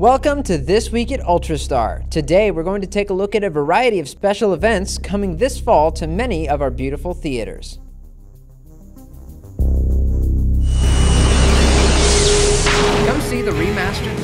Welcome to This Week at Ultrastar. Today we're going to take a look at a variety of special events coming this fall to many of our beautiful theaters.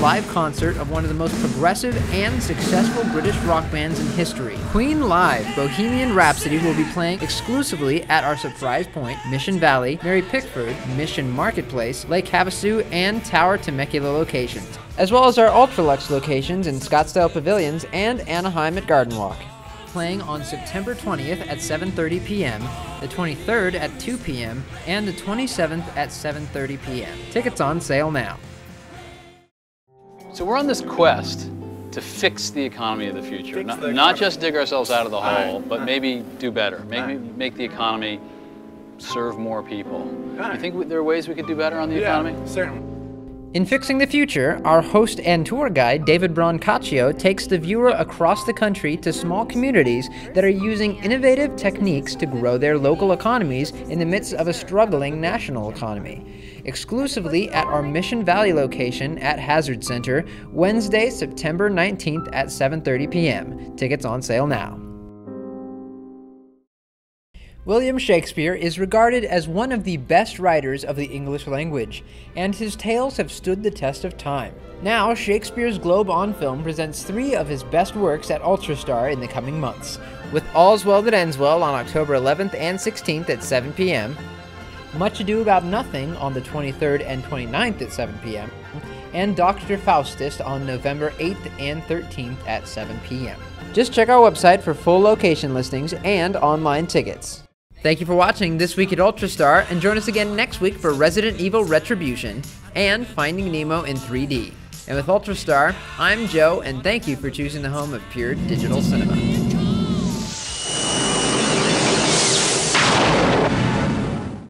Live concert of one of the most progressive and successful British rock bands in history. Queen Live Bohemian Rhapsody will be playing exclusively at our Surprise Pointe, Mission Valley, Mary Pickford, Mission Marketplace, Lake Havasu, and Tower Temecula locations, as well as our Ultralux locations in Scottsdale Pavilions and Anaheim at Garden Walk playing on September 20th at 7:30 p.m., the 23rd at 2 p.m., and the 27th at 7:30 p.m. Tickets on sale now. So we're on this quest to fix the economy of the future. Not, the not just dig ourselves out of the Right. hole, but maybe do better, Maybe Right. make the economy serve more people. You think there are ways we could do better on the Yeah, economy? certainly. In Fixing the Future, our host and tour guide, David Brancaccio, takes the viewer across the country to small communities that are using innovative techniques to grow their local economies in the midst of a struggling national economy. Exclusively at our Mission Valley location at Hazard Center, Wednesday, September 19th at 7:30 p.m. Tickets on sale now. William Shakespeare is regarded as one of the best writers of the English language, and his tales have stood the test of time. Now, Shakespeare's Globe on Film presents three of his best works at Ultrastar in the coming months, with All's Well That Ends Well on October 11th and 16th at 7 p.m., Much Ado About Nothing on the 23rd and 29th at 7 p.m., and Dr. Faustus on November 8th and 13th at 7 p.m. Just check our website for full location listings and online tickets. Thank you for watching This Week at Ultrastar, and join us again next week for Resident Evil Retribution and Finding Nemo in 3D. And with Ultrastar, I'm Joe, and thank you for choosing the home of pure digital cinema.